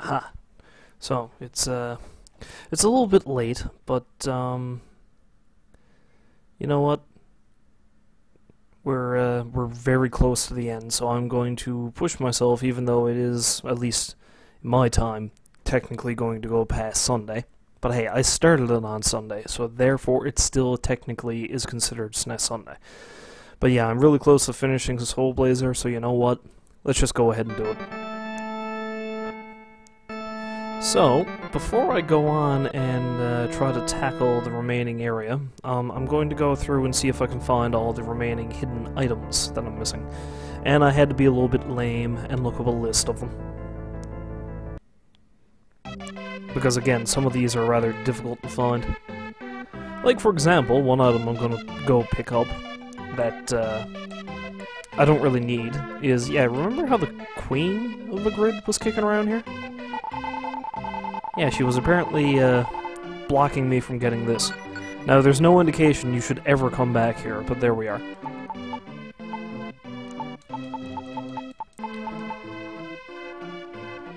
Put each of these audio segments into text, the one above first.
Aha. So, it's, uh, it's a little bit late, but, um, you know what? We're, uh, we're very close to the end, so I'm going to push myself, even though it is, at least my time, technically going to go past Sunday. But hey, I started it on Sunday, so therefore it still technically is considered SNES Sunday. But yeah, I'm really close to finishing Soul Blazer, so you know what? Let's just go ahead and do it. So, before I go on and uh, try to tackle the remaining area, um, I'm going to go through and see if I can find all the remaining hidden items that I'm missing. And I had to be a little bit lame and look up a list of them. Because again, some of these are rather difficult to find. Like, for example, one item I'm going to go pick up that uh, I don't really need is, yeah, remember how the queen of the grid was kicking around here? Yeah, she was apparently uh, blocking me from getting this. Now, there's no indication you should ever come back here, but there we are.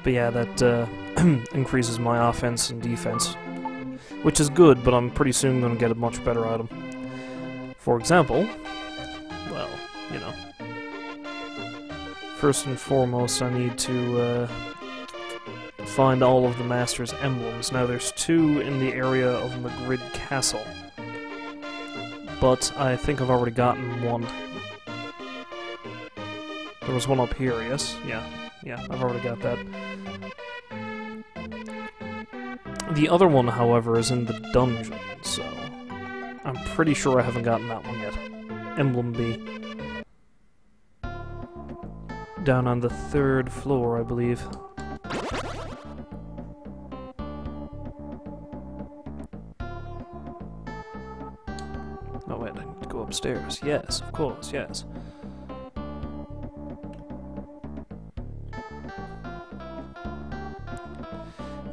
But yeah, that uh, increases my offense and defense. Which is good, but I'm pretty soon going to get a much better item. For example, well, you know. First and foremost, I need to uh, find all of the Master's emblems. Now, there's two in the area of Magridd Castle. But I think I've already gotten one. There was one up here, yes? Yeah, yeah, I've already got that. The other one, however, is in the dungeon, so... I'm pretty sure I haven't gotten that one yet. Emblem B. Down on the third floor, I believe. Upstairs. Yes, of course, yes.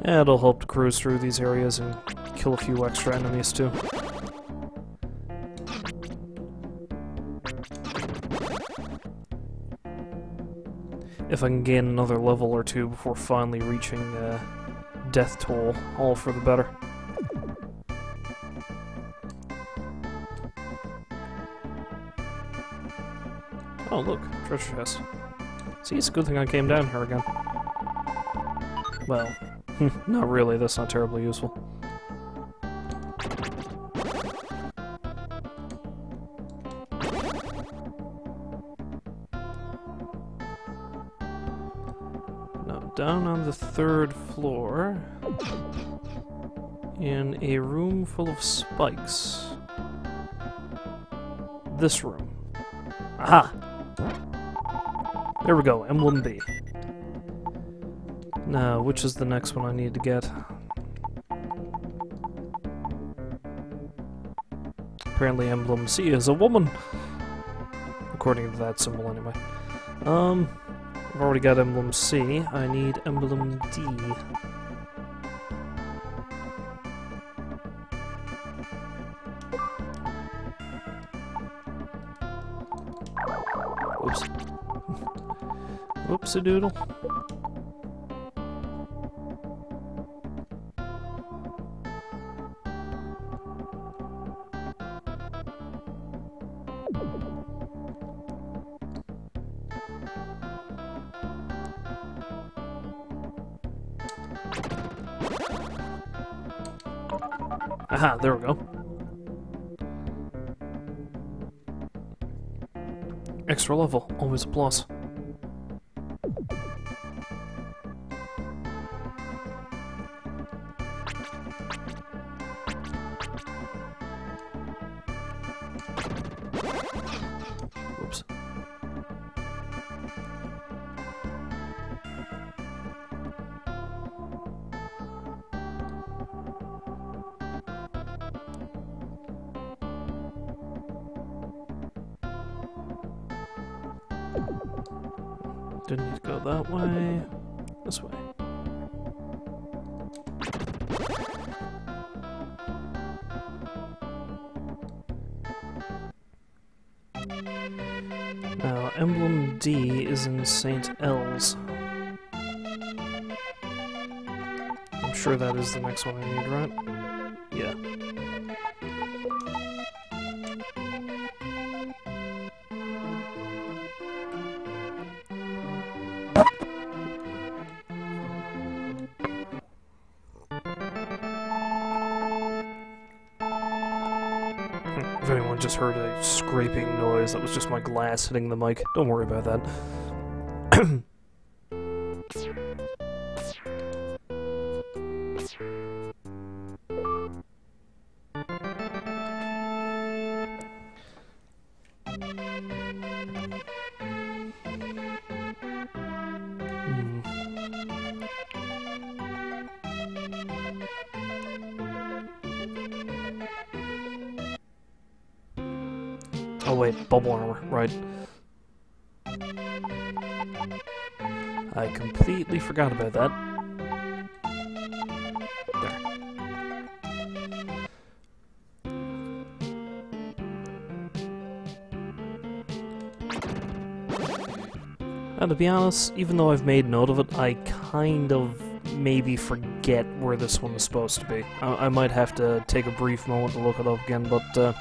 Yeah, it'll help to cruise through these areas and kill a few extra enemies too. If I can gain another level or two before finally reaching uh, Deathtoll, all for the better. Oh look, treasure chest. See, it's a good thing I came down here again. Well, not really, that's not terribly useful. Now, down on the third floor, in a room full of spikes. This room. Aha! There we go, Emblem B. Now, which is the next one I need to get? Apparently Emblem C is a woman! According to that symbol, anyway. Um, I've already got Emblem C. I need Emblem D. doodle. Aha, there we go. Extra level, always a plus. Is the next one I need, right? Yeah. Hmm, If anyone just heard a scraping noise, that was just my glass hitting the mic. Don't worry about that. I completely forgot about that. There. And to be honest, even though I've made note of it, I kind of maybe forget where this one is supposed to be. I, I might have to take a brief moment to look it up again, but uh,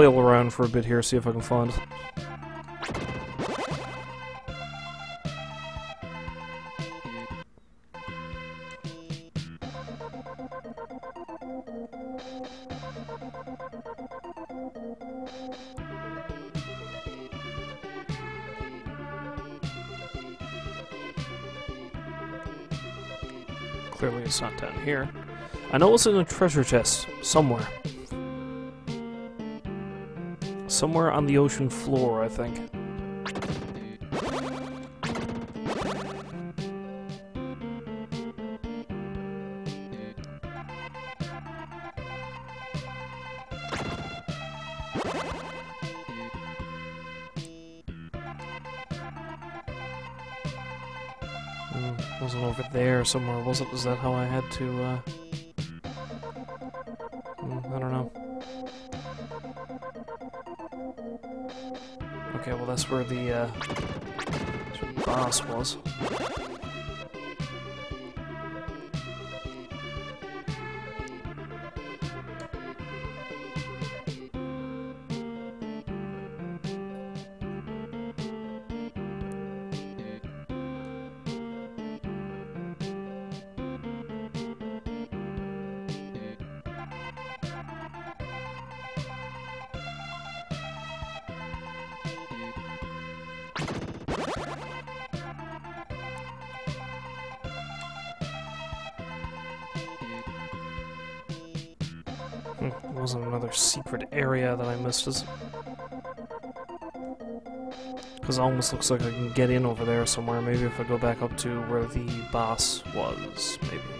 flail around for a bit here, see if I can find. Clearly it's not down here. I know it's in a treasure chest, somewhere. Somewhere on the ocean floor, I think. Mm, wasn't over there somewhere, was it? Was that how I had to, uh... boss was. Hmm, wasn't another secret area that I missed, is Because it almost looks like I can get in over there somewhere. Maybe if I go back up to where the boss was, maybe.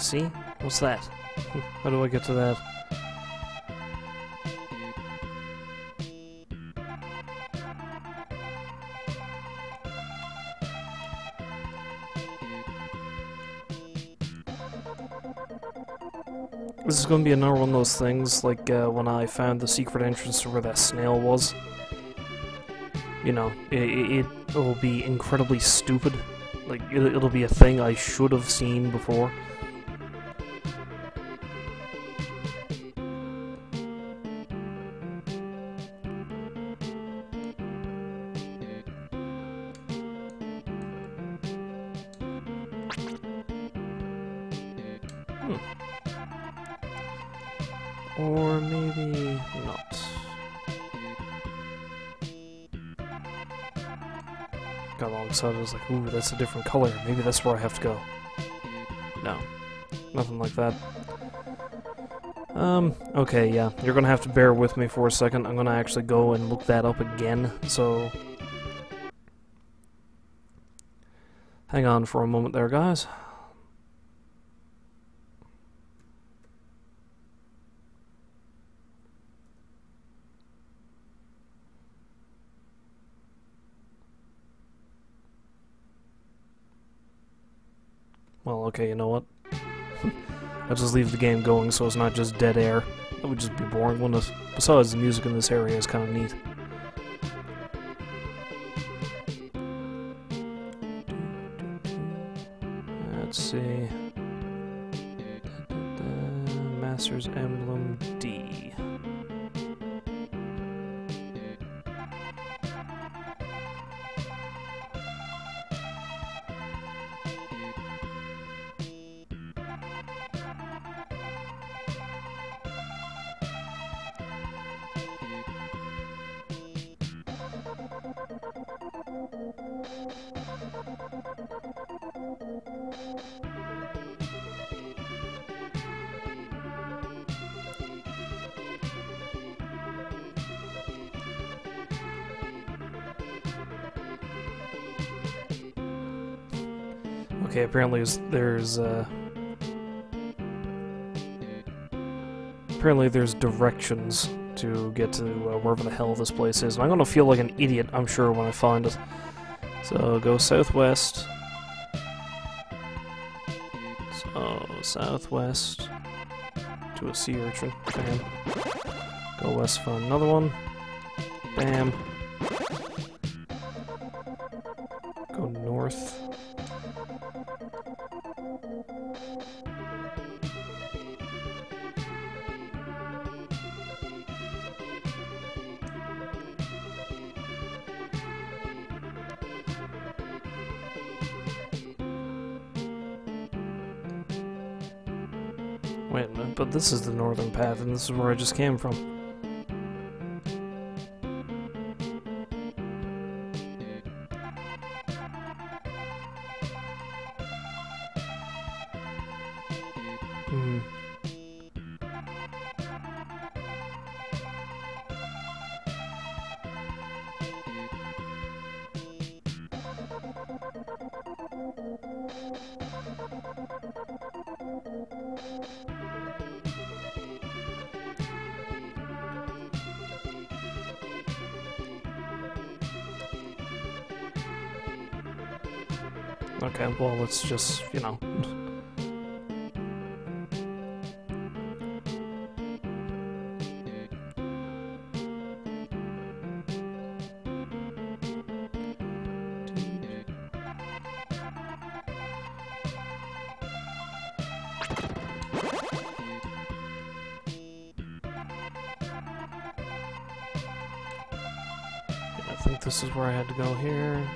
See? What's that? How do I get to that? This is going to be another one of those things, like uh, when I found the secret entrance to where that snail was. You know, it, it, it'll be incredibly stupid. Like, it, it'll be a thing I should have seen before. Was like, ooh, that's a different color. Maybe that's where I have to go. No. Nothing like that. Um, okay, yeah. You're gonna have to bear with me for a second. I'm gonna actually go and look that up again, so... Hang on for a moment there, guys. Well, okay, you know what? I'll just leave the game going so it's not just dead air. That would just be boring, wouldn't it? Besides, the music in this area is kind of neat. Apparently there's uh apparently there's directions to get to uh, wherever the hell this place is. And I'm gonna feel like an idiot, I'm sure, when I find it. So go southwest. So southwest to a sea urchin. Bam. Go west for another one. Bam. This is the northern path, and this is where I just came from. Hmm. Okay, well, let's just, you know. I think this is where I had to go here.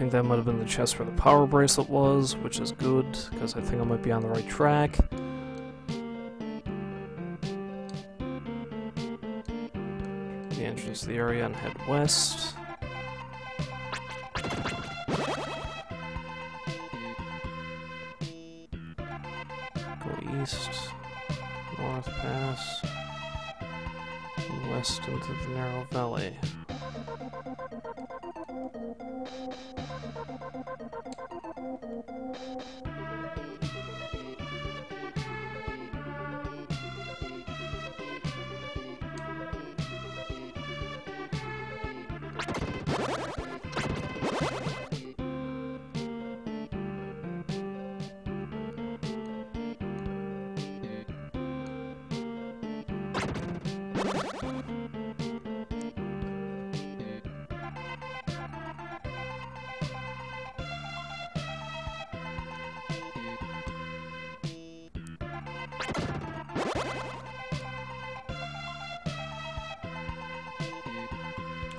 Think that might have been the chest where the power bracelet was, which is good, because I think I might be on the right track. The entrance to the area and head west.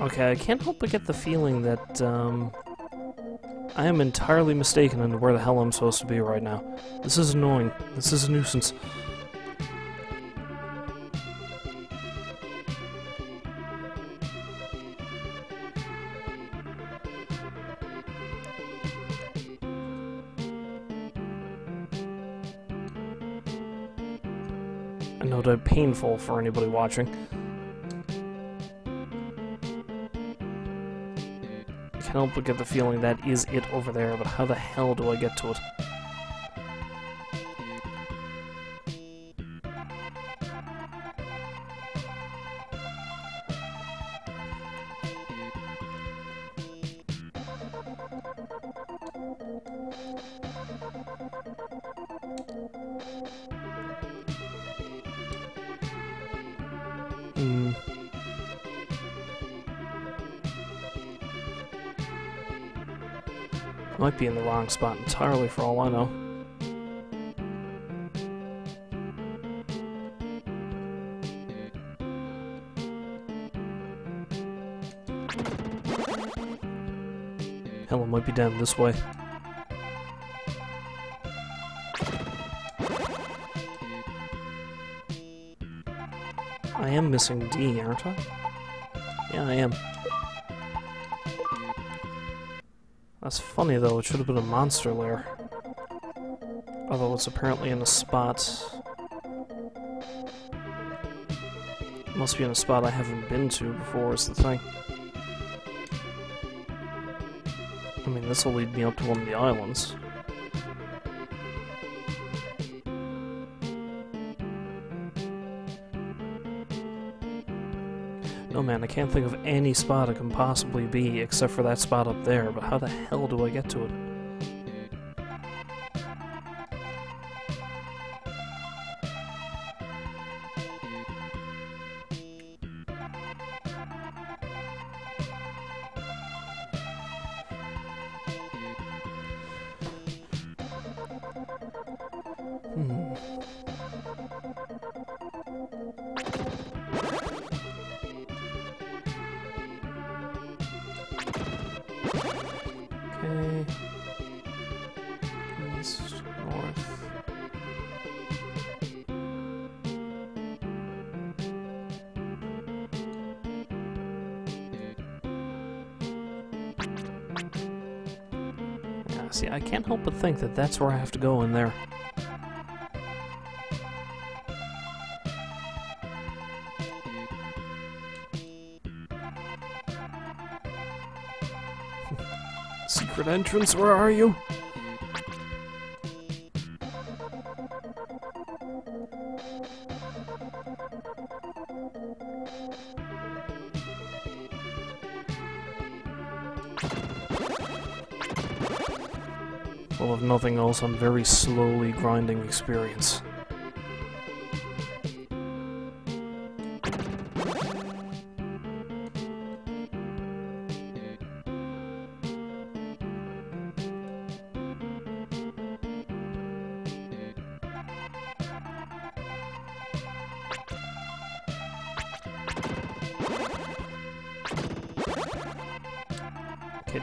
Okay, I can't help but get the feeling that, um, I am entirely mistaken into where the hell I'm supposed to be right now. This is annoying. This is a nuisance. I know that painful for anybody watching. Help but get the feeling that is it over there, but how the hell do I get to it? Spot entirely for all I know. Hell, it might be down this way. I am missing D, aren't I? Yeah, I am. That's funny though, it should have been a monster lair. Although it's apparently in a spot... It must be in a spot I haven't been to before is the thing. I mean, this will lead me up to one of the islands. No man, I can't think of any spot it can possibly be except for that spot up there, but how the hell do I get to it? Think that that's where I have to go in there. Secret entrance, where are you? I'm very slowly grinding experience.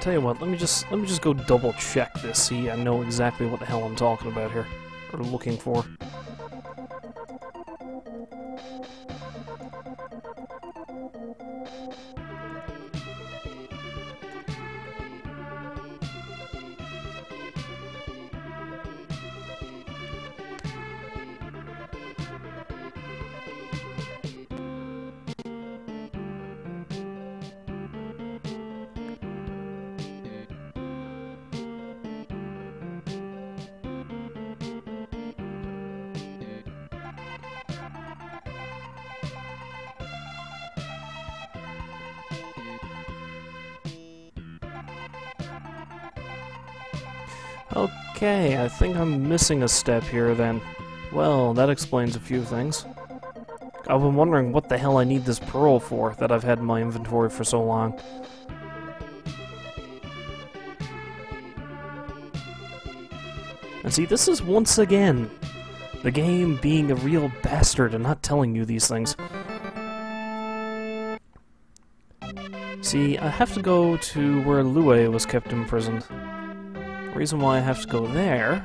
Tell you what, let me just let me just go double check this, see I know exactly what the hell I'm talking about here. Or looking for. Okay, I think I'm missing a step here then. Well, that explains a few things. I've been wondering what the hell I need this pearl for that I've had in my inventory for so long. And see, this is once again the game being a real bastard and not telling you these things. See, I have to go to where Lue was kept imprisoned. Reason why I have to go there...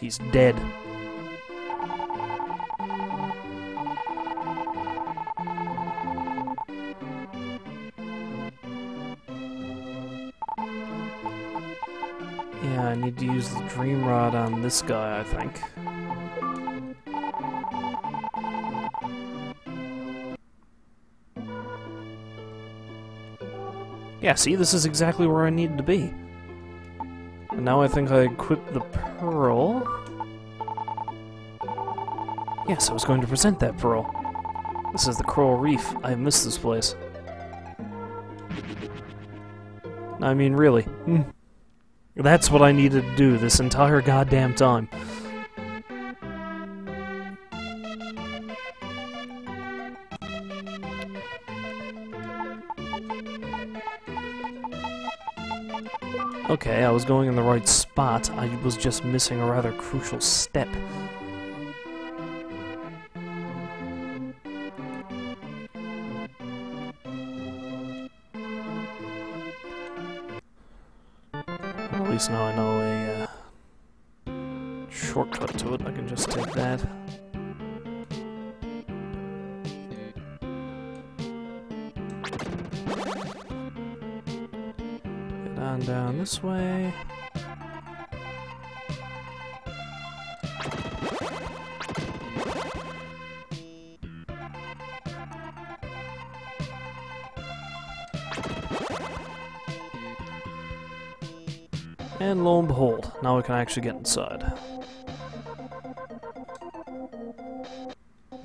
He's dead. Yeah, I need to use the Dream Rod on this guy, I think. Yeah, see, this is exactly where I needed to be. And now I think I equip the pearl. Yes, I was going to present that pearl. This is the Coral Reef. I missed this place. I mean, really. Hmm. That's what I needed to do this entire goddamn time. Okay, I was going in the right spot. I was just missing a rather crucial step. At least now I know a uh, shortcut to it. I can just take that. We can actually get inside.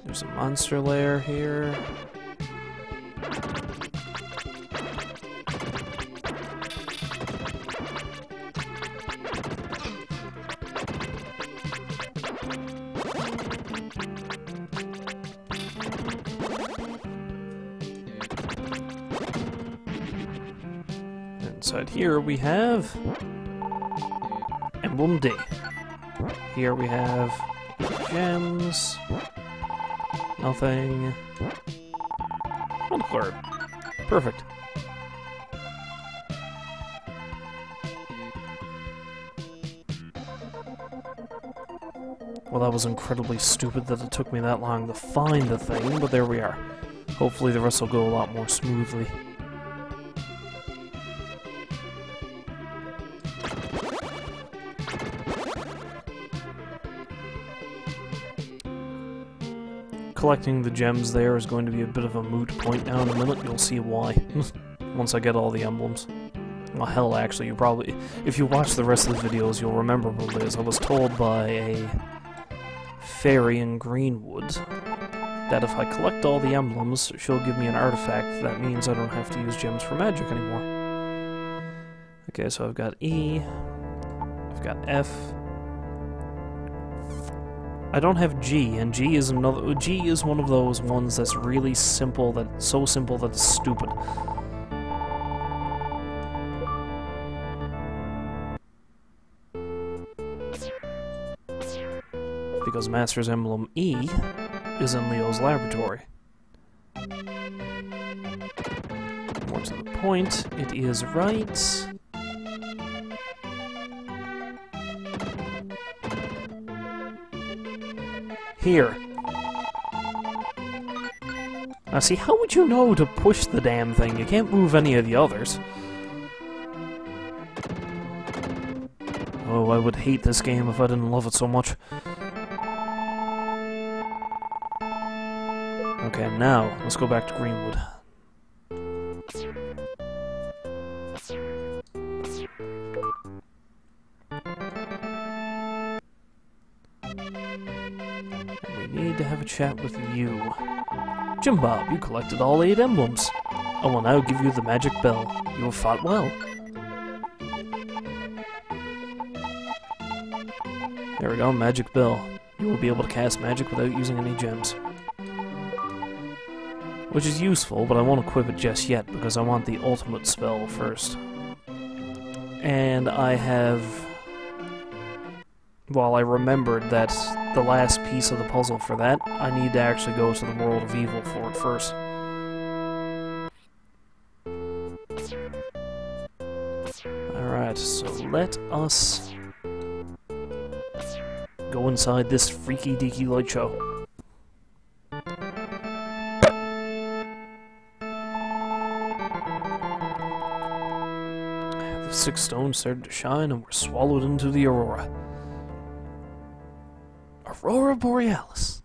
There's a monster lair here. Inside here we have Emblem D. Here we have gems. Nothing. Card. Perfect. Well, that was incredibly stupid that it took me that long to find the thing, but there we are. Hopefully the rest will go a lot more smoothly. Collecting the gems there is going to be a bit of a moot point now in a minute, you'll see why. Once I get all the emblems. Well, hell, actually, you probably... If you watch the rest of the videos, you'll remember probably as I was told by a fairy in Greenwood that if I collect all the emblems, she'll give me an artifact that means I don't have to use gems for magic anymore. Okay, so I've got E, I've got F, I don't have G, and G is another. G is one of those ones that's really simple, that so simple that it's stupid. Because Master's Emblem E is in Leo's laboratory. More to the point, it is right. Here. Now see, how would you know to push the damn thing? You can't move any of the others. Oh, I would hate this game if I didn't love it so much. Okay, now, let's go back to Greenwood. Chat with you. Jim Bob, you collected all eight emblems. I will now give you the magic bell. You have fought well. There we go, magic bell. You will be able to cast magic without using any gems. Which is useful, but I won't equip it just yet because I want the ultimate spell first. And I have... Well, I remembered that the last piece of the puzzle for that, I need to actually go to the World of Evil for it first. Alright, so let us go inside this freaky deaky light show. The six stones started to shine and were swallowed into the aurora. Aurora Borealis.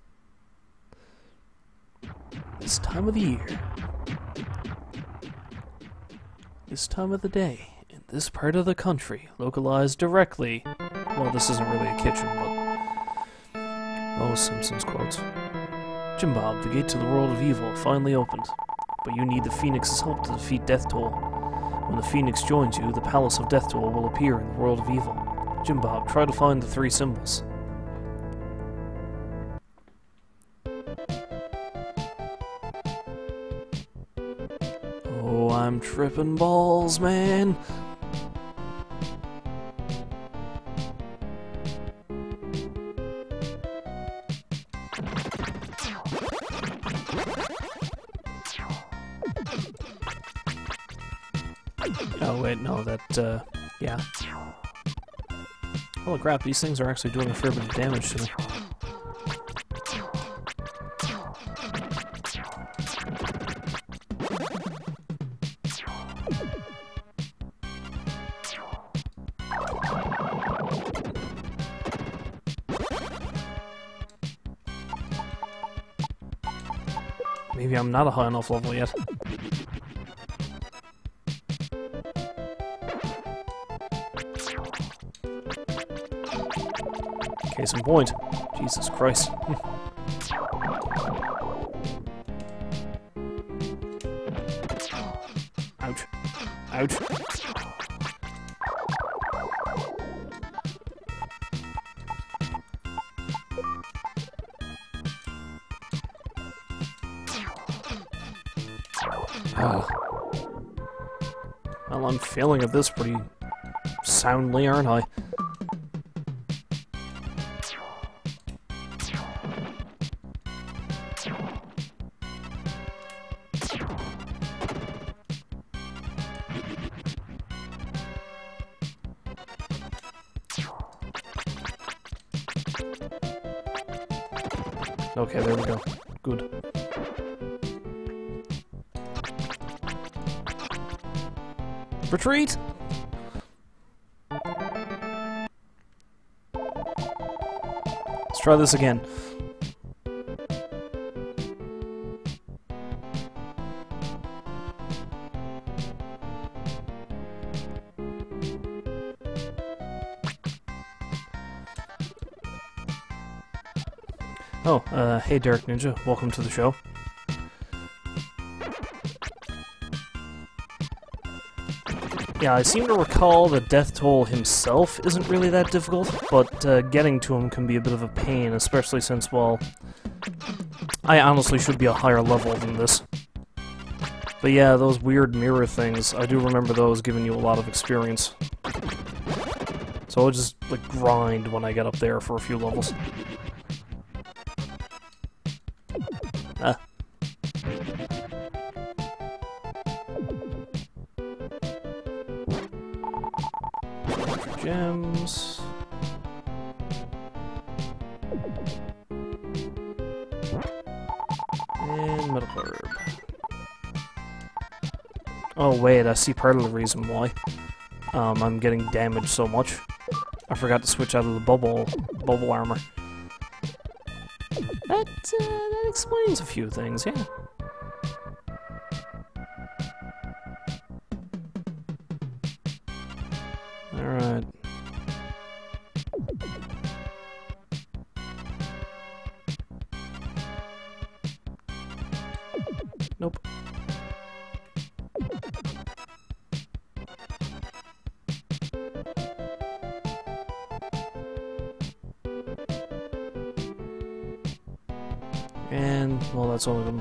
This time of the year. This time of the day, in this part of the country, localized directly. Well, this isn't really a kitchen, but. Oh, Simpsons quotes. Jim Bob, the gate to the world of evil, finally opened. But you need the Phoenix's help to defeat Deathtoll. When the Phoenix joins you, the Palace of Deathtoll will appear in the world of evil. Jim Bob, try to find the three symbols. Tripping balls, man. Oh, wait, no, that, uh, yeah. Holy crap, these things are actually doing a fair bit of damage to me. I'm not a high enough level yet. Case in point. Jesus Christ. At this pretty soundly, aren't I? Okay, there we go. Good. Retreat! Let's try this again. Oh, uh, hey Derek Ninja, welcome to the show. Yeah, I seem to recall that Deathtoll himself isn't really that difficult, but uh, getting to him can be a bit of a pain, especially since, well, I honestly should be a higher level than this. But yeah, those weird mirror things, I do remember those giving you a lot of experience. So I'll just, like, grind when I get up there for a few levels. I see part of the reason why. Um, I'm getting damaged so much. I forgot to switch out of the bubble bubble armor. That uh, that explains a few things, yeah. And, well, that's all of them.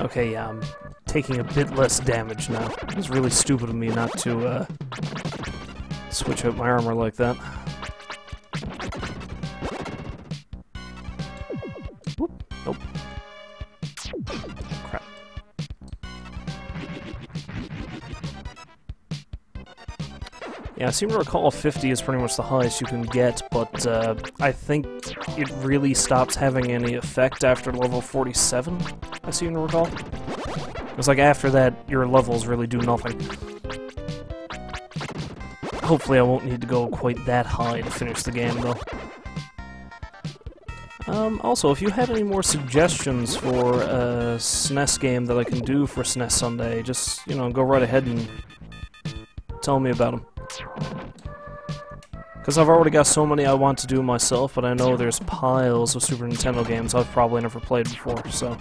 Okay, yeah, I'm taking a bit less damage now. It was really stupid of me not to, uh, switch out my armor like that. Whoop. Nope. Crap. Yeah, I seem to recall 50 is pretty much the highest you can get, but uh, I think it really stops having any effect after level 47, I seem to recall. It's like after that, your levels really do nothing. Hopefully I won't need to go quite that high to finish the game, though. Um, also, if you have any more suggestions for a SNES game that I can do for SNES Sunday, just, you know, go right ahead and tell me about them. Because I've already got so many I want to do myself, but I know there's piles of Super Nintendo games I've probably never played before, so...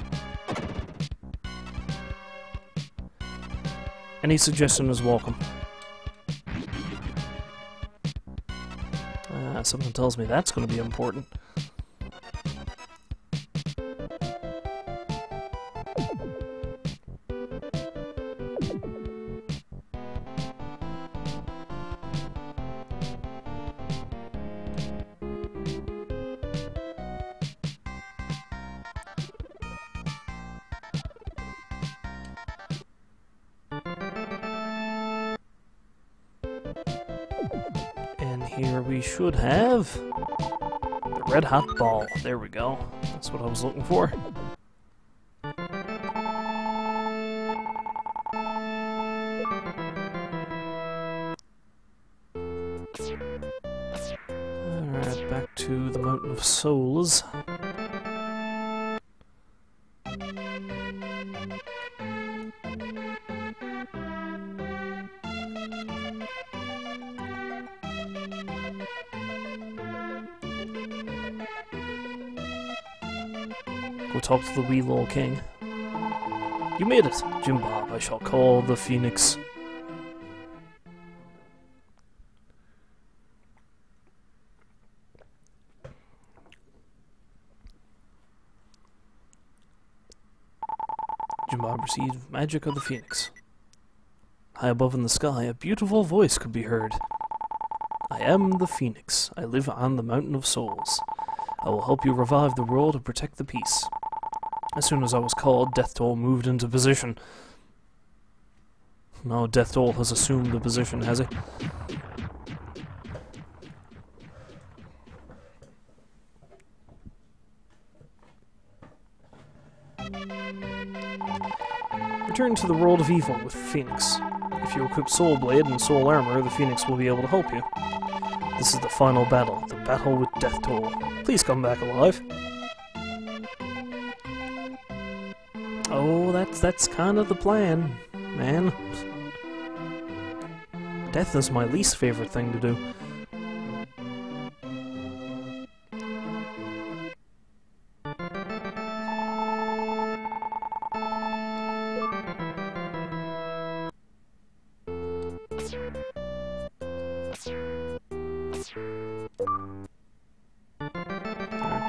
Any suggestion is welcome. Something tells me that's going to be important. Here we should have the red hot ball. There we go. That's what I was looking for. Alright, back to the Mountain of Souls. The wee little king. You made it, Jim Bob. I shall call the phoenix. Jim Bob received magic of the phoenix. High above in the sky, a beautiful voice could be heard. I am the phoenix. I live on the mountain of souls. I will help you revive the world and protect the peace. As soon as I was called, Deathtoll moved into position. No, Deathtoll has assumed the position, has he? Return to the world of evil with Phoenix. If you equip Soul Blade and Soul Armor, the Phoenix will be able to help you. This is the final battle, the battle with Deathtoll. Please come back alive. That's kind of the plan, man. Death is my least favorite thing to do.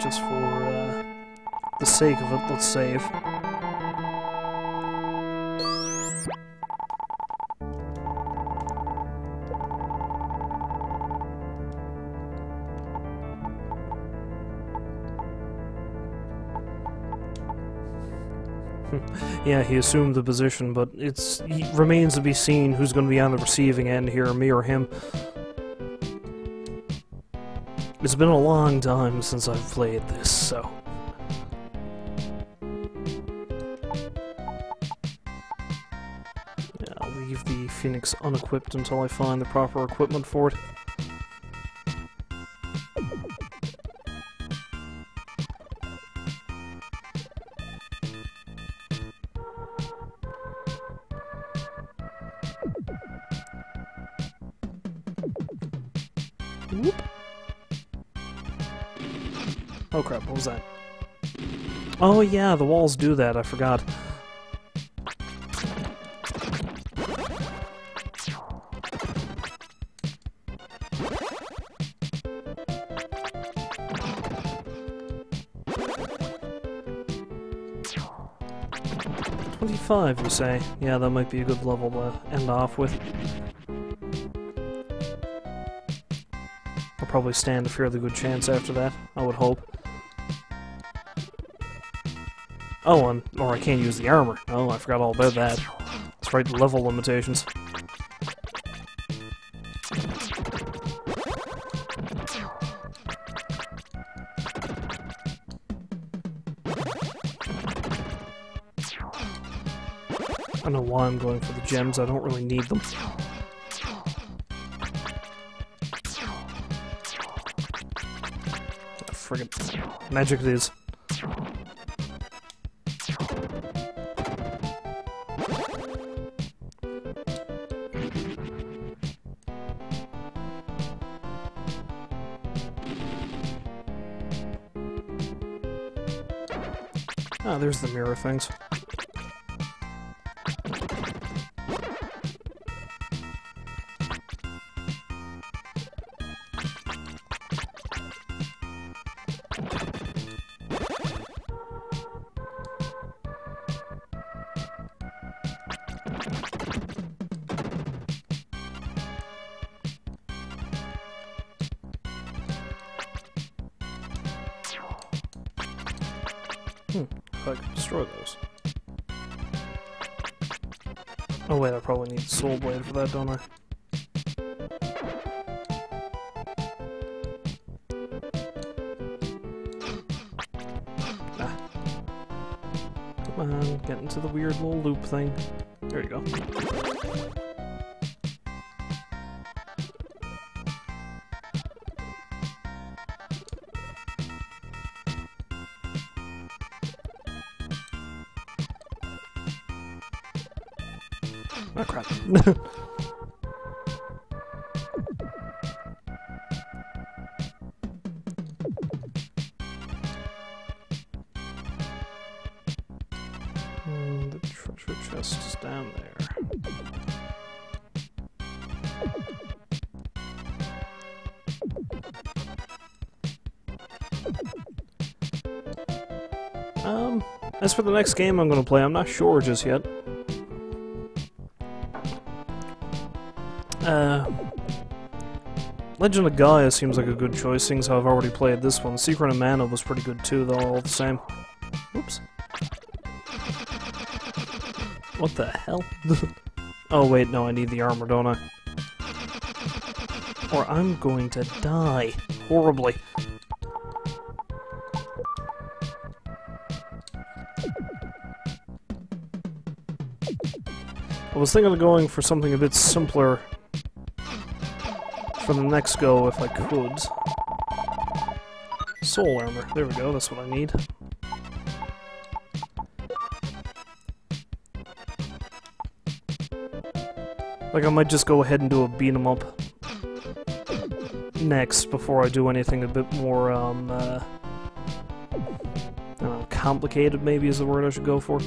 just for uh, the sake of it, let's save. Yeah, he assumed the position, but it's it remains to be seen who's going to be on the receiving end here, me or him. It's been a long time since I've played this, so... Yeah, I'll leave the Phoenix unequipped until I find the proper equipment for it. Oh yeah, the walls do that, I forgot. Twenty-five, you say? Yeah, that might be a good level to end off with. I'll probably stand a fairly good chance after that, I would hope. Oh, and, or I can't use the armor. Oh, I forgot all about that. It's right level limitations. I don't know why I'm going for the gems, I don't really need them. Ah, friggin' magic these. Ah, there's the mirror things. Soul Blade for that, don't I? Ah. Come on, get into the weird little loop thing. There you go. The treasure chest is down there. Um, as for the next game I'm gonna play, I'm not sure just yet. Legend of Gaia seems like a good choice, seeing as I've already played this one. Secret of Mana was pretty good too, though, all the same. Oops. What the hell? oh wait, no, I need the armor, don't I? Or I'm going to die. Horribly. I was thinking of going for something a bit simpler for the next go if I could. Soul armor. There we go, that's what I need. Like, I might just go ahead and do a beat 'em up next before I do anything a bit more, um, uh, know, complicated maybe is the word I should go for.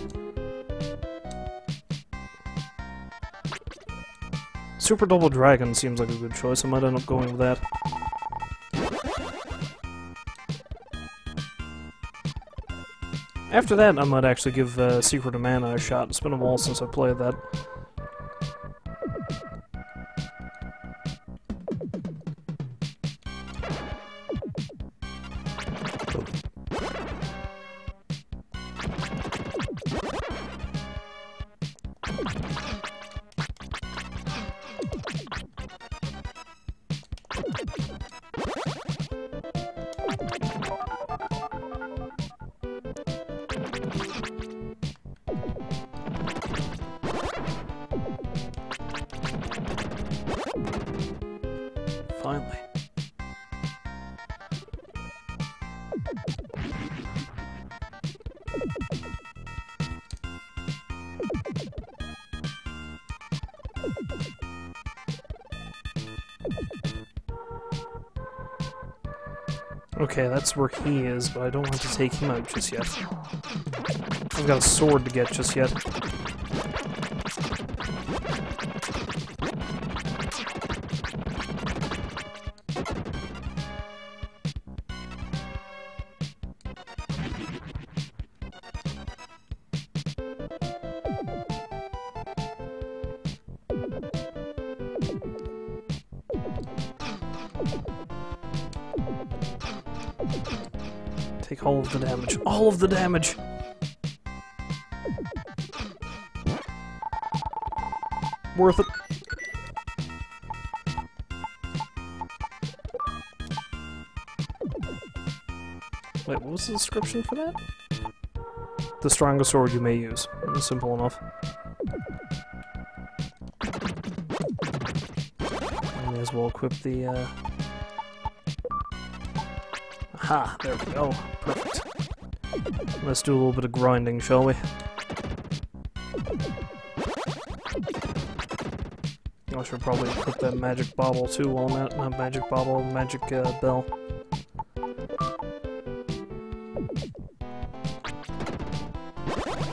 Super Double Dragon seems like a good choice. I might end up going with that. After that, I might actually give uh, Secret of Mana a shot. It's been a while since I played that. Okay, that's where he is, but I don't want to take him out just yet. I've got a sword to get just yet. Take all of the damage. All of the damage! Worth it. Wait, what was the description for that? The strongest sword you may use. simple enough. May as well equip the, uh Aha! There we go. Perfect. Let's do a little bit of grinding, shall we? I should probably put that magic bauble too while I'm at... Not magic bauble, magic uh, bell.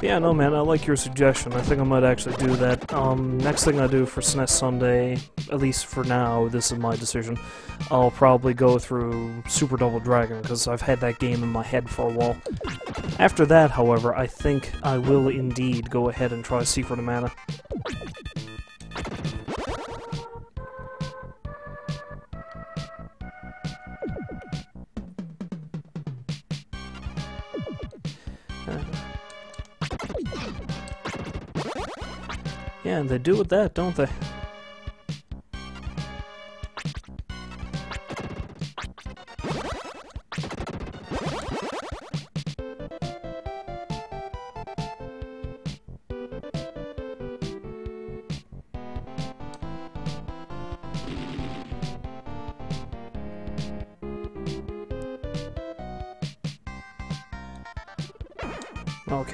Yeah, no man, I like your suggestion. I think I might actually do that. Um, next thing I do for SNES Sunday, at least for now, this is my decision, I'll probably go through Super Double Dragon, because I've had that game in my head for a while. After that, however, I think I will indeed go ahead and try Secret of Mana. Yeah, and they do with that, don't they?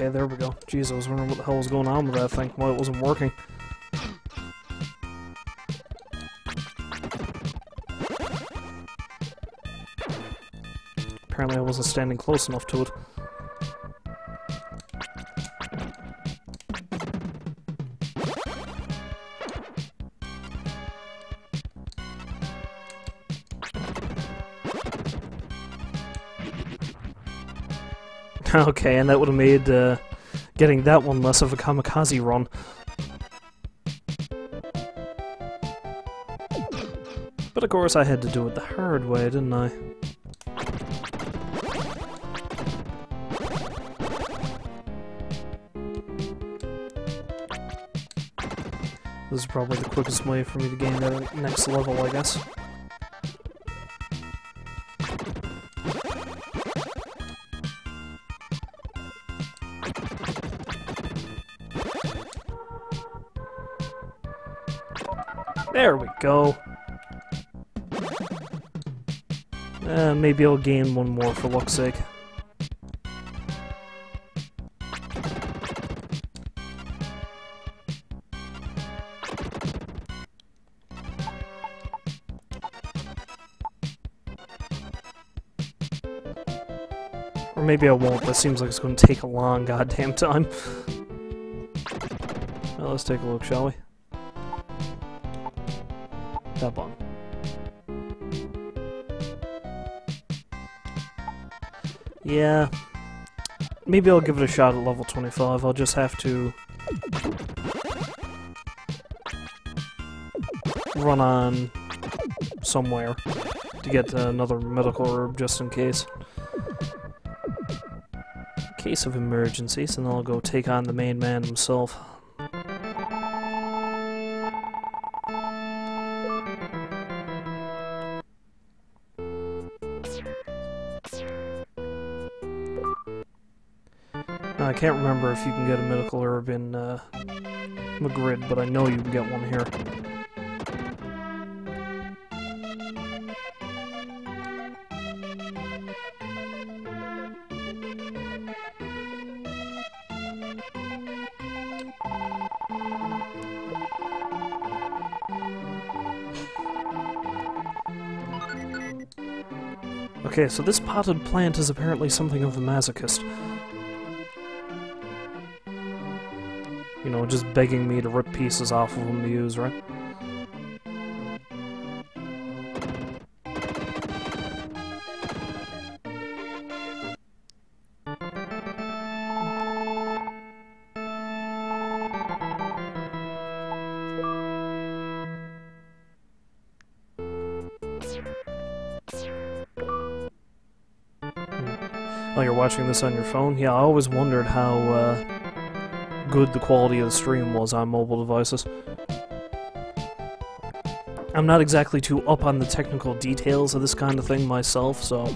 Okay, there we go. Jeez, I was wondering what the hell was going on with that thing, why it wasn't working. Apparently I wasn't standing close enough to it. okay, and that would have made uh, getting that one less of a kamikaze run. But of course I had to do it the hard way, didn't I? This is probably the quickest way for me to gain that next level, I guess. Go. Uh, maybe I'll gain one more for luck's sake. Or maybe I won't, that seems like it's going to take a long goddamn time. well, let's take a look, shall we? That one. Yeah. Maybe I'll give it a shot at level 25. I'll just have to... run on somewhere to get another medical herb just in case. case of emergencies, and I'll go take on the main man himself. Can't remember if you can get a medical herb in uh, Magridd, but I know you can get one here. Okay, so this potted plant is apparently something of a masochist. You know, just begging me to rip pieces off of them to use, right? Oh, you're watching this on your phone? Yeah, I always wondered how uh, good the quality of the stream was on mobile devices. I'm not exactly too up on the technical details of this kind of thing myself, so...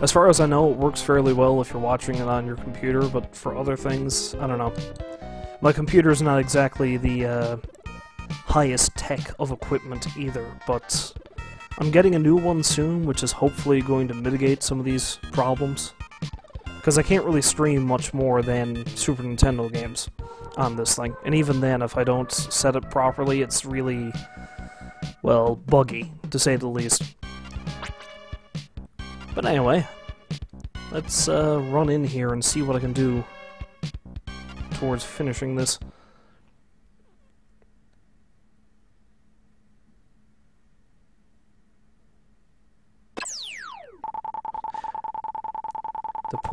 As far as I know, it works fairly well if you're watching it on your computer, but for other things, I don't know. My computer's not exactly the uh, highest tech of equipment either, but I'm getting a new one soon, which is hopefully going to mitigate some of these problems. Because I can't really stream much more than Super Nintendo games on this thing. And even then, if I don't set it properly, it's really, well, buggy, to say the least. But anyway, let's uh, run in here and see what I can do towards finishing this.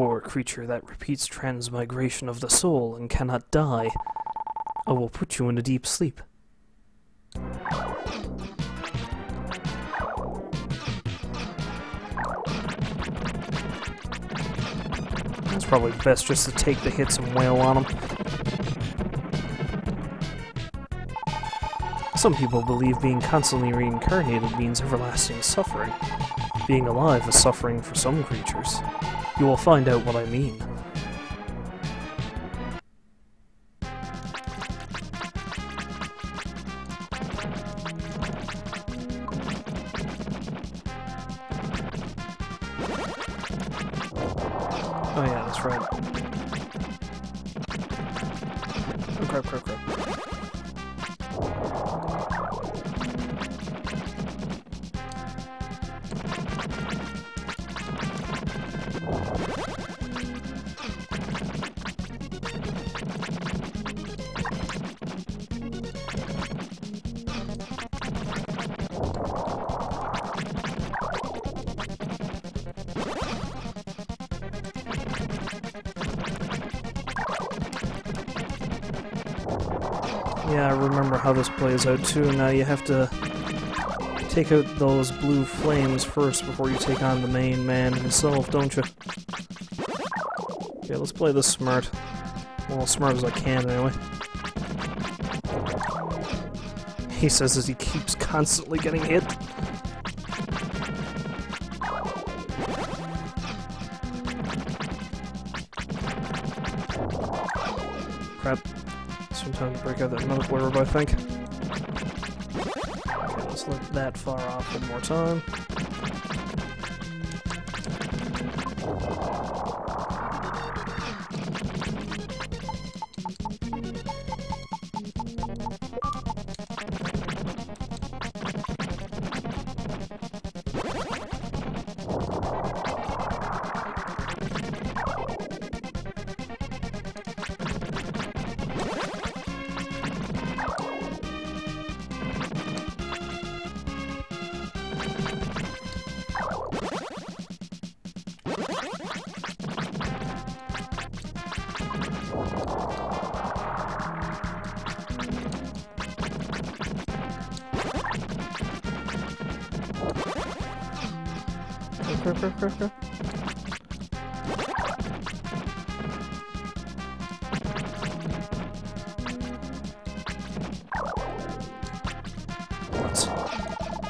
Poor creature that repeats transmigration of the soul and cannot die. I will put you in a deep sleep. It's probably best just to take the hits and wail on them. Some people believe being constantly reincarnated means everlasting suffering. Being alive is suffering for some creatures. You will find out what I mean. How this plays out too. Now you have to take out those blue flames first before you take on the main man himself, don't you? Okay, let's play this smart. Well, smart as I can, anyway. He says as he keeps constantly getting hit. Time to break out that medical herb, I think. Let's let that fire off one more time.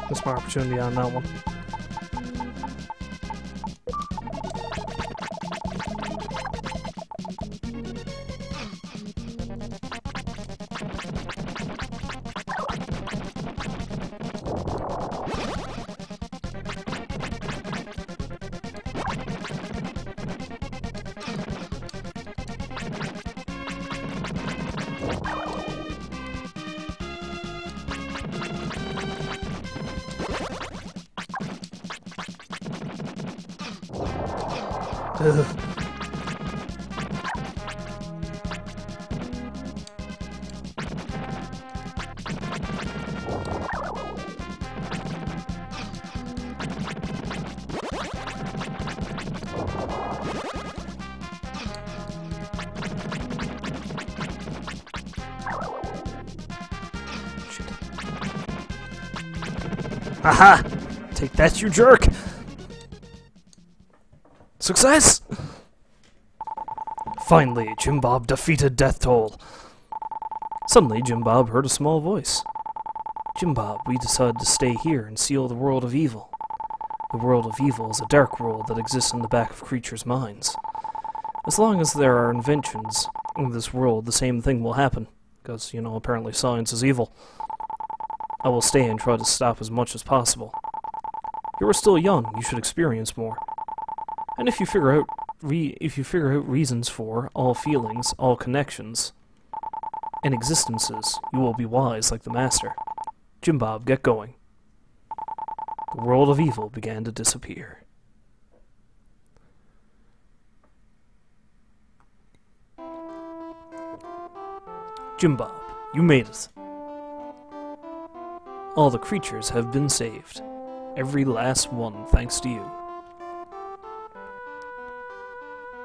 Let's my opportunity on that one. Take that, you jerk! Success! Finally, Jim Bob defeated Deathtoll. Suddenly, Jim Bob heard a small voice. Jim Bob, we decided to stay here and seal the world of evil. The world of evil is a dark world that exists in the back of creatures' minds. As long as there are inventions in this world, the same thing will happen. Because, you know, apparently science is evil. I will stay and try to stop as much as possible. You are still young, you should experience more. And if you figure out if you figure out reasons for all feelings, all connections, and existences, you will be wise like the Master. Jim Bob, get going. The world of evil began to disappear. Jim Bob, you made it. All the creatures have been saved. Every last one, thanks to you.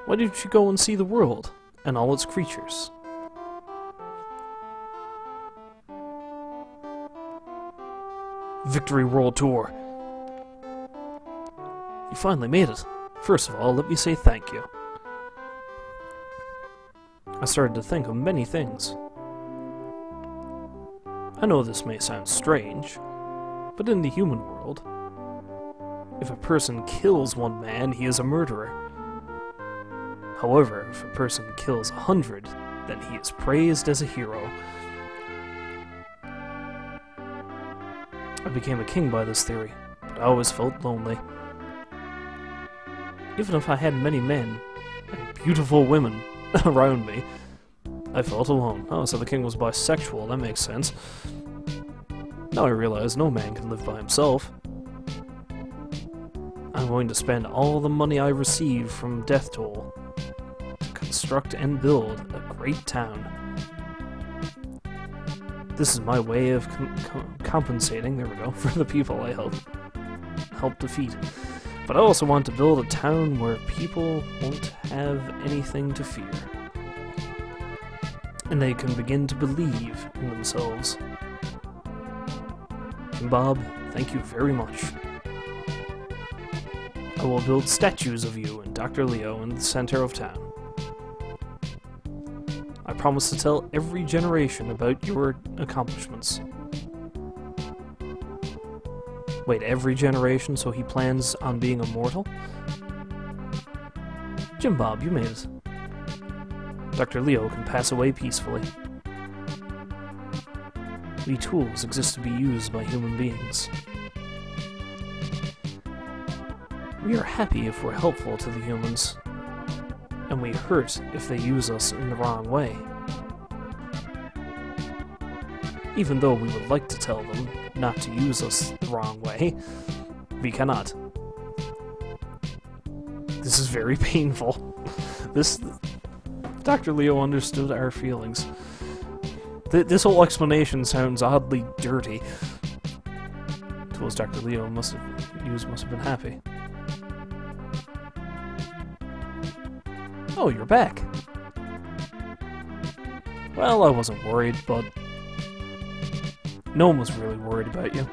Why didn't you go and see the world and all its creatures? Victory World Tour. You finally made it. First of all, let me say thank you. I started to think of many things. I know this may sound strange, but in the human world, if a person kills one man, he is a murderer. However, if a person kills a hundred, then he is praised as a hero. I became a king by this theory, but I always felt lonely. Even if I had many men and beautiful women around me, I felt alone. Oh, so the king was bisexual, that makes sense. Now I realize no man can live by himself. I'm going to spend all the money I receive from Deathtoll to construct and build a great town. This is my way of com com compensating, there we go, for the people I help, help defeat. But I also want to build a town where people won't have anything to fear and they can begin to believe in themselves. And Bob, thank you very much. I will build statues of you and Dr. Leo in the center of town. I promise to tell every generation about your accomplishments. Wait, every generation, so he plans on being immortal? Jim Bob, you made it. Dr. Leo can pass away peacefully. We tools exist to be used by human beings. We are happy if we're helpful to the humans, and we hurt if they use us in the wrong way. Even though we would like to tell them not to use us the wrong way, we cannot. This is very painful. This Dr. Leo understood our feelings. Th this whole explanation sounds oddly dirty. Tools Dr. Leo must have used must have been happy. Oh, you're back. Well, I wasn't worried, but Gnome was really worried about you.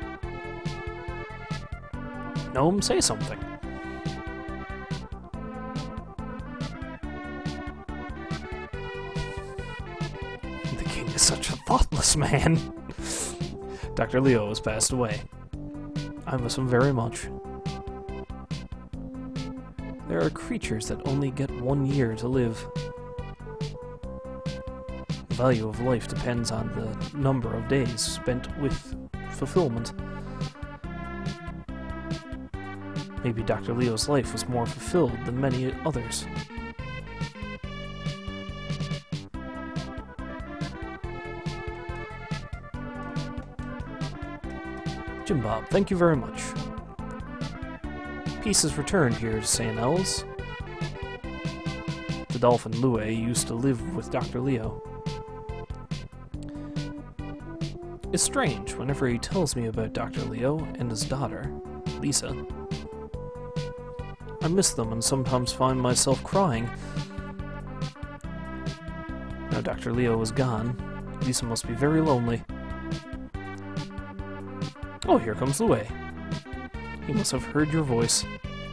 Gnome, say something. The king is such a thoughtless man. Dr. Leo has passed away. I miss him very much. There are creatures that only get one year to live. The value of life depends on the number of days spent with fulfillment. Maybe Dr. Leo's life was more fulfilled than many others. Jim Bob, thank you very much. Peace is returned here to St. Elles. The dolphin Lue used to live with Dr. Leo. It's strange whenever he tells me about Dr. Leo and his daughter, Lisa. I miss them and sometimes find myself crying. Now Dr. Leo is gone. Lisa must be very lonely. Oh, here comes Lue. He must have heard your voice.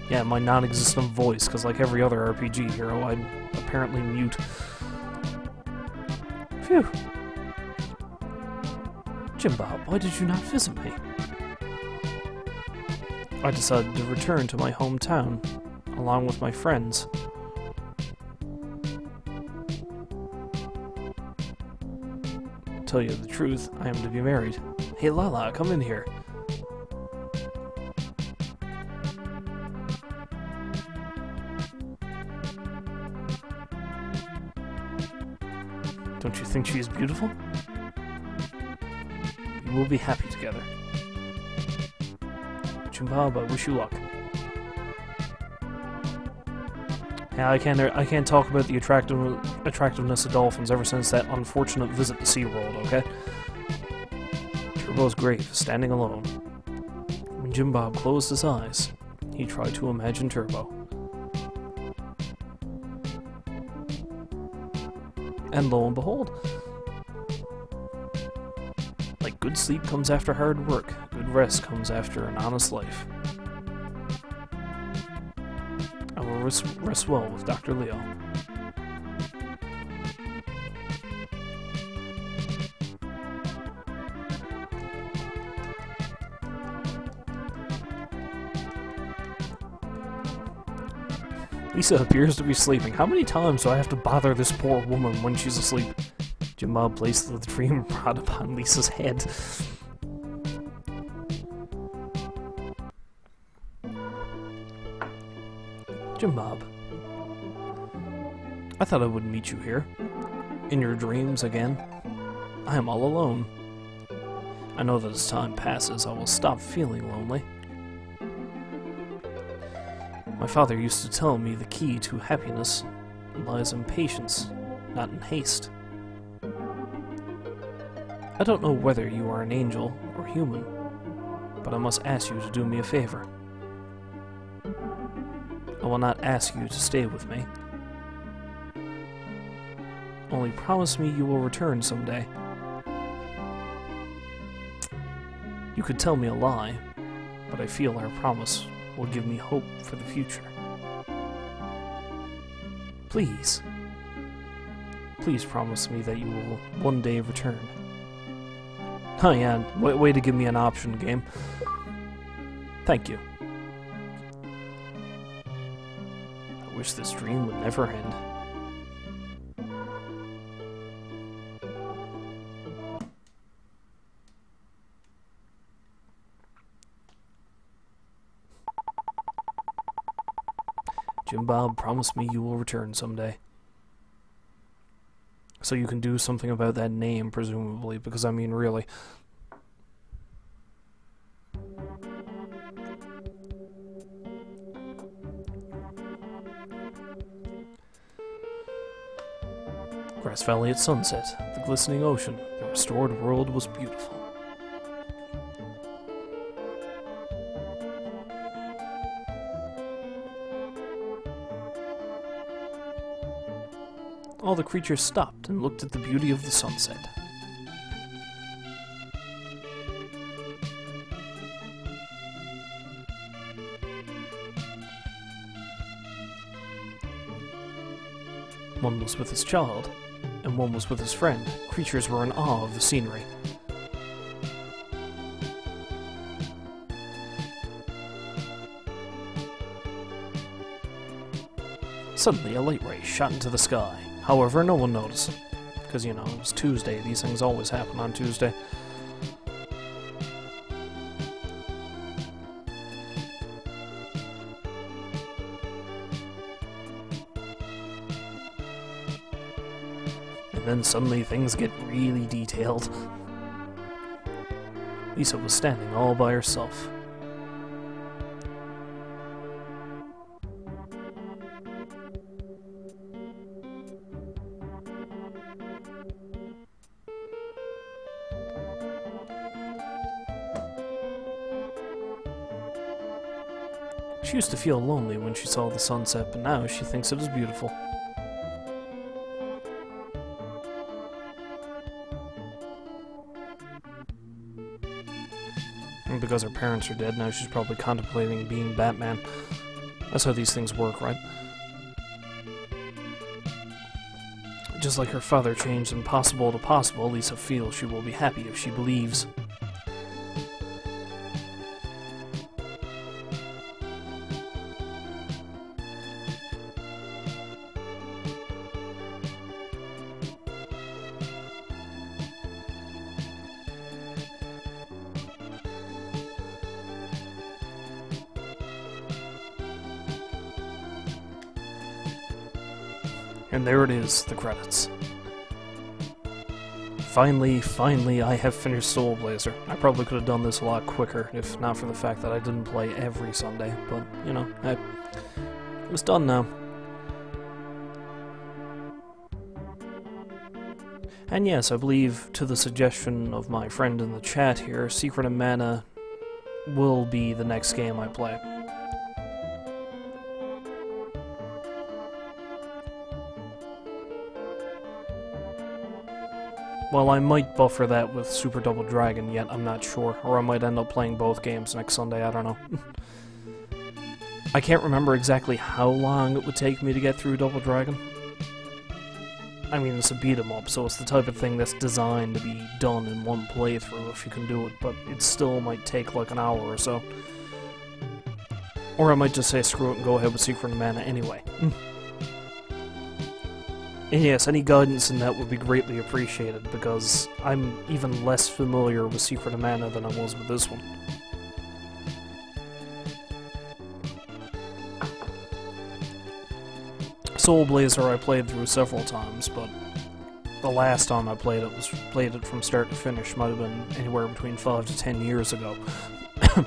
Yeah, my non-existent voice, because like every other RPG hero, I'm apparently mute. Phew. Jim Bob, why did you not visit me? I decided to return to my hometown, along with my friends. tell you the truth, I am to be married. Hey Lala, come in here. Think she is beautiful? You will be happy together. Jimbab, I wish you luck. Yeah, I can't. I can't talk about the attractive attractiveness of dolphins ever since that unfortunate visit to SeaWorld. Okay. Turbo's grave standing alone. When Jim Bob closed his eyes, he tried to imagine Turbo. And lo and behold, like good sleep comes after hard work, good rest comes after an honest life. I will rest, rest well with Dr. Leo. Lisa appears to be sleeping. How many times do I have to bother this poor woman when she's asleep? Jamal placed the dream rod upon Lisa's head. Jamob. I thought I would meet you here. In your dreams again. I am all alone. I know that as time passes, I will stop feeling lonely. My father used to tell me the key to happiness lies in patience, not in haste. I don't know whether you are an angel or human, but I must ask you to do me a favor. I will not ask you to stay with me. Only promise me you will return someday. You could tell me a lie, but I feel our promise will give me hope for the future. Please. Please promise me that you will one day return. Oh yeah, way, way to give me an option, game. Thank you. I wish this dream would never end. Bob, promise me you will return someday. So you can do something about that name, presumably, because I mean, really. Grass Valley at sunset, the glistening ocean, the restored world was beautiful. All the creatures stopped and looked at the beauty of the sunset. One was with his child, and one was with his friend. Creatures were in awe of the scenery. Suddenly, a light ray shot into the sky. However, no one noticed. Because, you know, it was Tuesday. These things always happen on Tuesday. And then suddenly things get really detailed. Lisa was standing all by herself. Used to feel lonely when she saw the sunset, but now she thinks it is beautiful. And because her parents are dead, now she's probably contemplating being Batman. That's how these things work, right? Just like her father changed impossible to possible, Lisa feels she will be happy if she believes. Is, the credits. Finally, finally, I have finished Soul Blazer. I probably could have done this a lot quicker if not for the fact that I didn't play every Sunday, but, you know, I, it's done now. And yes, I believe, to the suggestion of my friend in the chat here, Secret of Mana will be the next game I play. Well, I might buffer that with Super Double Dragon, yet I'm not sure. Or I might end up playing both games next Sunday, I don't know. I can't remember exactly how long it would take me to get through Double Dragon. I mean, it's a beat 'em up, so it's the type of thing that's designed to be done in one playthrough if you can do it, but it still might take like an hour or so. Or I might just say screw it and go ahead with Secret of Mana anyway. Yes, any guidance in that would be greatly appreciated, because I'm even less familiar with Secret of Mana than I was with this one. Soul Blazer I played through several times, but the last time I played it was played it from start to finish might have been anywhere between five to ten years ago.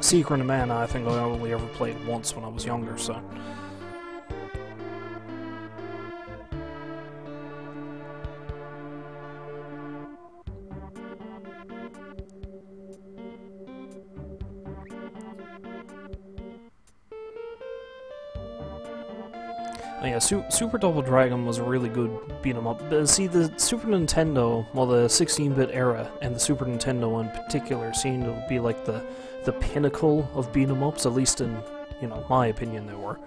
Secret of Mana I think I only ever played once when I was younger, so... yeah, Su Super Double Dragon was a really good beat 'em up. But see, the Super Nintendo, well, the 16-bit era and the Super Nintendo in particular, seemed to be like the the pinnacle of beat 'em ups. At least in you know my opinion, they were.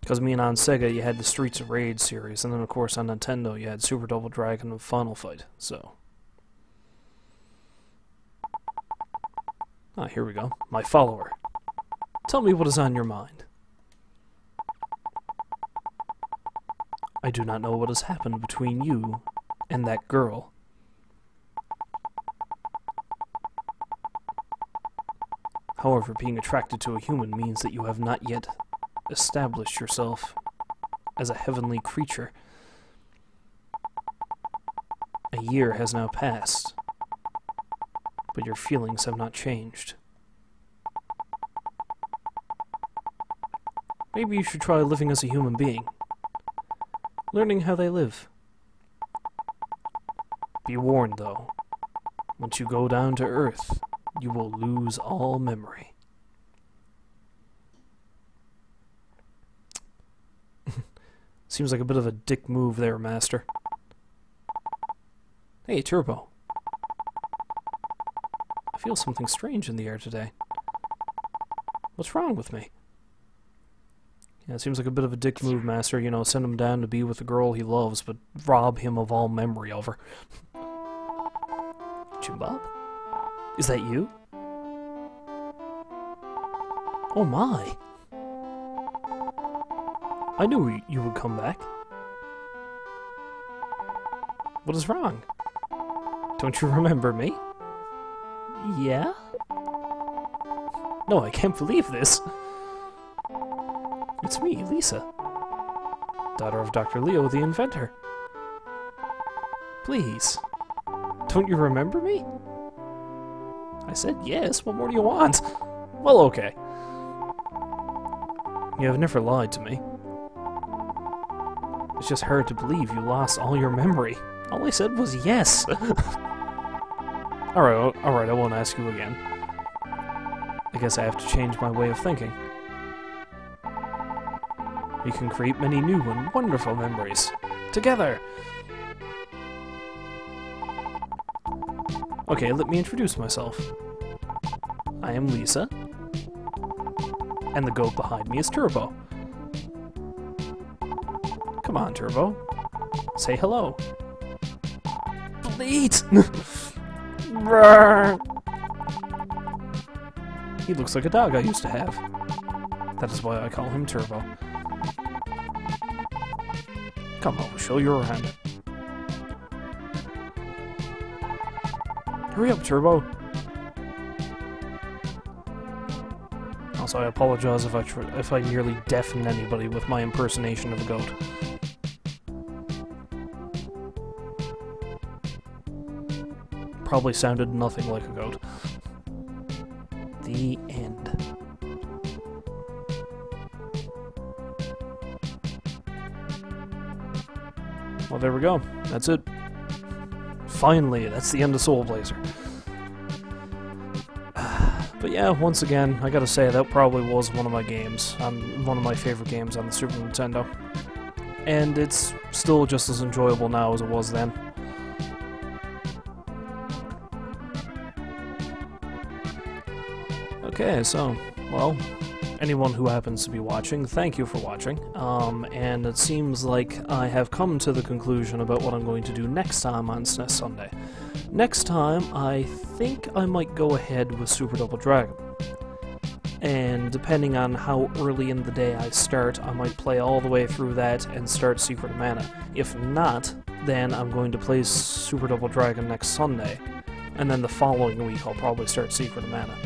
Because I mean, on Sega you had the Streets of Rage series, and then of course on Nintendo you had Super Double Dragon and Final Fight. So. Ah, here we go. My follower. Tell me what is on your mind. I do not know what has happened between you and that girl. However, being attracted to a human means that you have not yet established yourself as a heavenly creature. A year has now passed, but your feelings have not changed. Maybe you should try living as a human being learning how they live. Be warned, though, once you go down to Earth, you will lose all memory. Seems like a bit of a dick move there, Master. Hey, Turbo. I feel something strange in the air today. What's wrong with me? Yeah, it seems like a bit of a dick move, Master. You know, send him down to be with the girl he loves, but rob him of all memory of her. Jim Is that you? Oh my! I knew you would come back. What is wrong? Don't you remember me? Yeah? No, I can't believe this. It's me, Lisa. Daughter of Dr. Leo, the inventor. Please. Don't you remember me? I said yes. What more do you want? Well, okay. You have never lied to me. It's just hard to believe you lost all your memory. All I said was yes. alright, alright, I won't ask you again. I guess I have to change my way of thinking. We can create many new and wonderful memories. Together! Okay, let me introduce myself. I am Lisa. And the goat behind me is Turbo. Come on, Turbo. Say hello. Bleat! he looks like a dog I used to have. That is why I call him Turbo. Come on, show your hand. Hurry up, Turbo. Also, I apologize if I if I nearly deafened anybody with my impersonation of a goat. Probably sounded nothing like a goat. The Well, there we go. That's it. Finally, that's the end of Soul Blazer. But yeah, once again, I gotta say, that probably was one of my games, um, one of my favorite games on the Super Nintendo. And it's still just as enjoyable now as it was then. Okay, so, well, anyone who happens to be watching, thank you for watching. Um, and it seems like I have come to the conclusion about what I'm going to do next time on SNES Sunday. Next time, I think I might go ahead with Super Double Dragon. And depending on how early in the day I start, I might play all the way through that and start Secret of Mana. If not, then I'm going to play Super Double Dragon next Sunday, and then the following week I'll probably start Secret of Mana.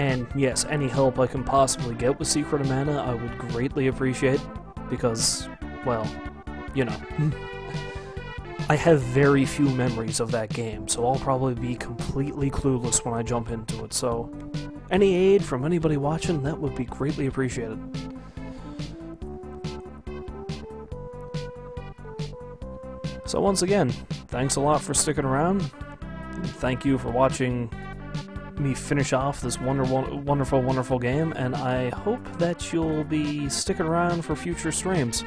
And yes, any help I can possibly get with Secret of Mana, I would greatly appreciate, because, well, you know. I have very few memories of that game, so I'll probably be completely clueless when I jump into it, so any aid from anybody watching, that would be greatly appreciated. So once again, thanks a lot for sticking around. Thank you for watching me finish off this wonder, wonderful, wonderful game, and I hope that you'll be sticking around for future streams.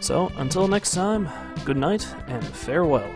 So, until next time, good night and farewell.